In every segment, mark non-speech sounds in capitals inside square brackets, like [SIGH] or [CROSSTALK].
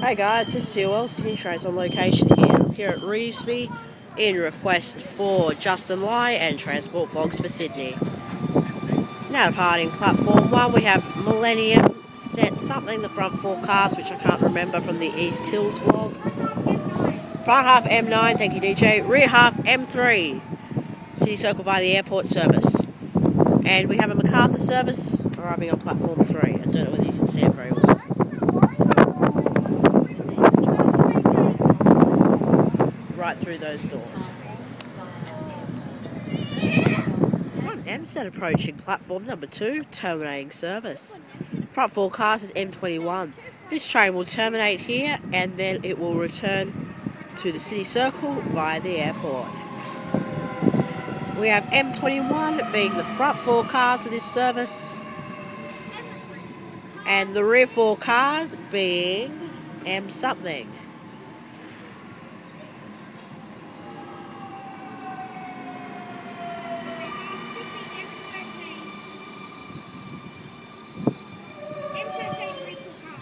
Hey guys, this is COL City Insurance on location here, here at Revesby in request for Justin Lai and Transport Vlogs for Sydney. Now departing platform 1 we have Millennium set something the front four cars which I can't remember from the East Hills vlog. Front half M9, thank you DJ. Rear half M3, City Circle via the airport service. And we have a MacArthur service arriving on platform 3. I don't know whether you can see it very well. Right through those doors. Front M set approaching platform number 2, terminating service. Front four cars is M21. This train will terminate here and then it will return to the city circle via the airport. We have M21 being the front four cars of this service and the rear four cars being M something.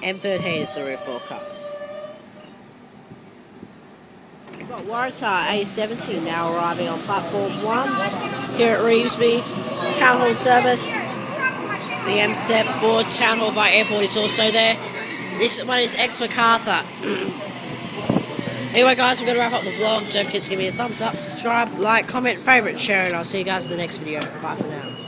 M13 is the rear four cars. We've got Waratah A17 now arriving on platform 1 here at Revesby. Town Hall service. The M7 for Town Hall via airport is also there. This one is X MacArthur. [CLEARS THROAT] anyway guys, I'm going to wrap up the vlog. Don't forget to give me a thumbs up, subscribe, like, comment, favourite, share, and I'll see you guys in the next video. Bye for now.